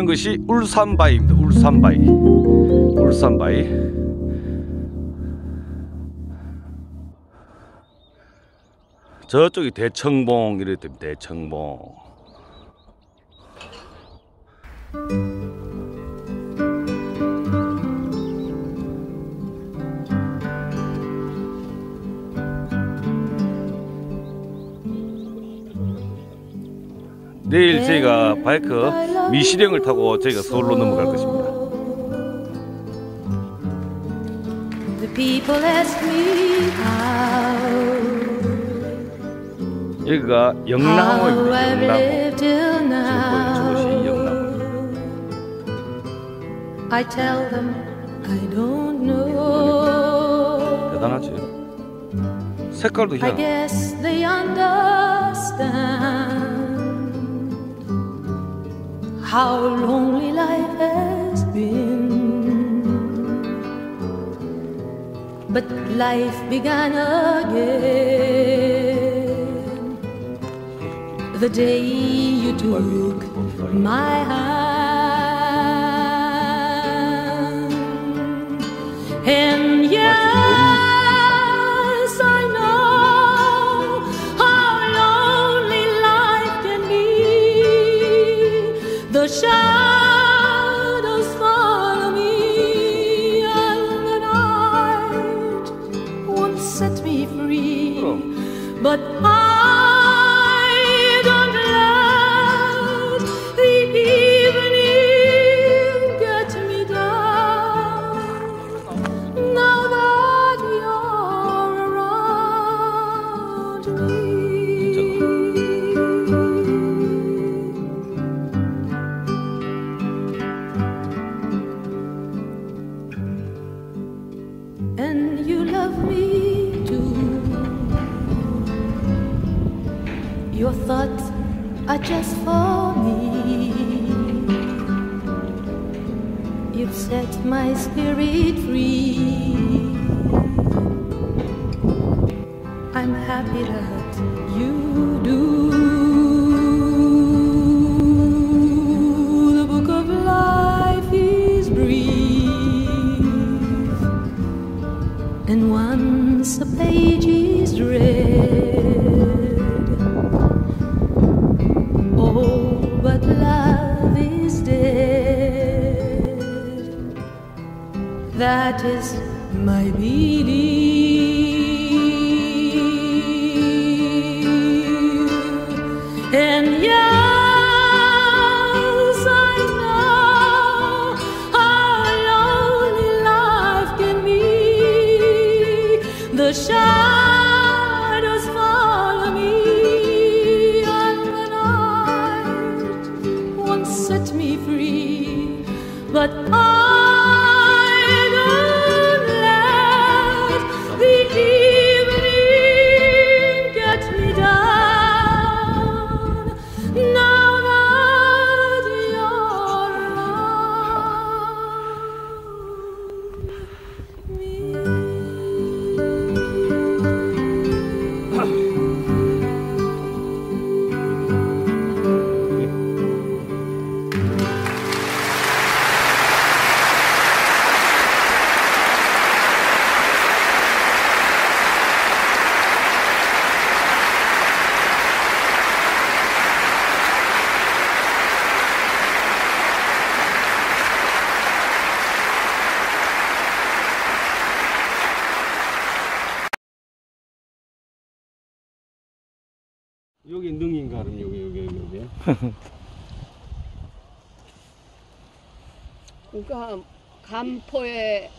보이는 것이 울산바위입니다 울산바위 울산바위 저쪽이 대청봉 됩니다. 대청봉. 내일 저희가 바이크 미시령을 타고 저희가 서울로 넘어갈 것입니다. The people ask me how, 여기가 lived till 지금 보이는 저곳이 now. 영남호. I tell them I don't know. 대단하지. 색깔도 I 희한하 how lonely life has been. But life began again the day you took my hand. And yes, shadows follow me, and the night won't set me free. 그럼. But I thoughts are just for me. You've set my spirit free. I'm happy that you do. The book of life is brief, and once a page is read. That is my belief. And yes, I know how lonely life can be. The shadows follow me, and the night won't set me free. But I 여기 능인가 그럼 여기 여기 여기. 그러니까 간포에